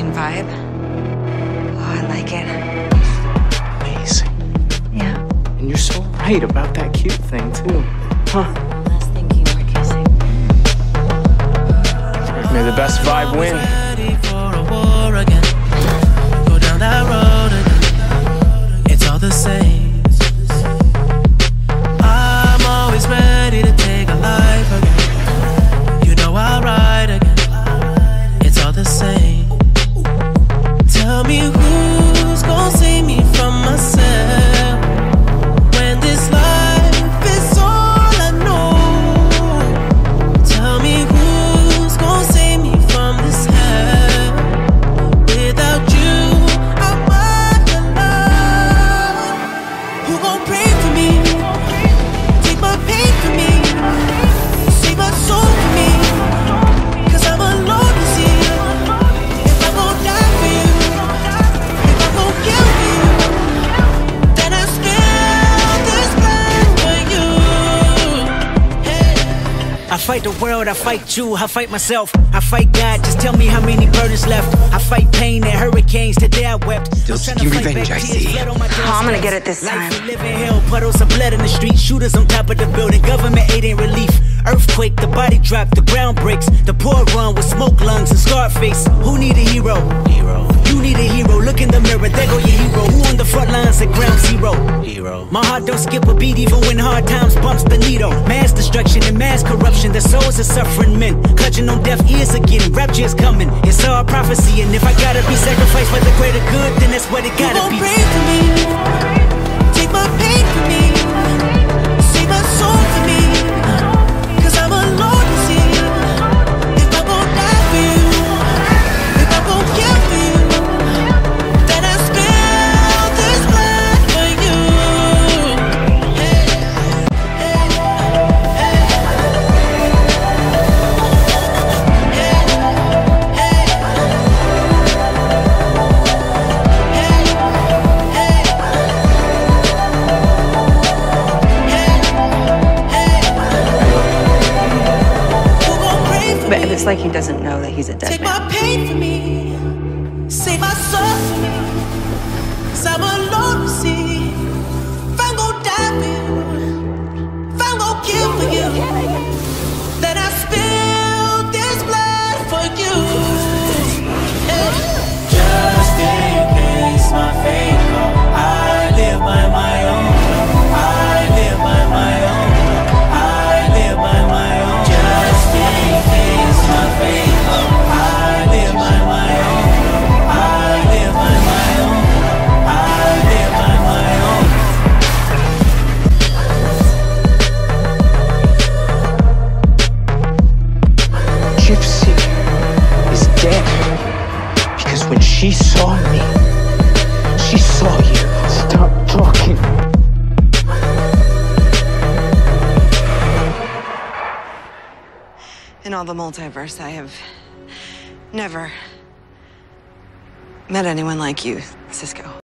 American vibe. Oh, I like it. Amazing. Yeah. And you're so right about that cute thing, too. Huh? Thinking we're kissing. May the best vibe win. Fight the world, I fight you, I fight myself, I fight God. Just tell me how many burdens left. I fight pain and hurricanes. Today I wept. You'll I'm trying seek to fight revenge, back I tears, see. blood on my Oh, I'm gonna get it this Life time. we live in hell, puddles of blood in the street, shooters on top of the building. Government aid ain't relief. Earthquake, the body drop, the ground breaks. The poor run with smoke lungs and scar face. Who need a hero? Hero. You need a hero. Look in the mirror, there go your hero. Who on the front lines at ground Hero. My heart don't skip a beat even when hard times bumps the needle. Mass destruction and mass corruption. The souls of suffering men. Clutching on deaf ears again. rapture's coming. It's all prophecy. And if I gotta be sacrificed for the greater good, But it's like he doesn't know that he's a dead Take man. my pain for me, save my soul for me. She saw me, she saw you. Stop talking. In all the multiverse, I have never met anyone like you, Cisco.